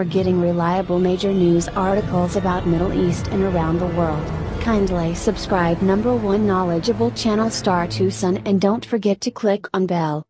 For getting reliable major news articles about Middle East and around the world, kindly subscribe number 1 knowledgeable channel Star 2 Sun and don't forget to click on bell.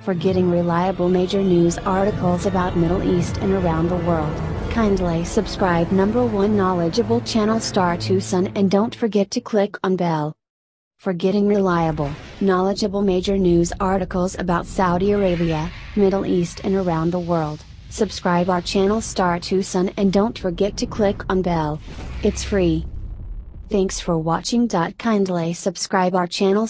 For getting reliable major news articles about Middle East and around the world, kindly subscribe number 1 knowledgeable channel Star 2 Sun and don't forget to click on bell. For getting reliable, knowledgeable major news articles about Saudi Arabia, Middle East and around the world, subscribe our channel Star 2 Sun and don't forget to click on bell. It's free. Thanks for watching. Kindly subscribe our channel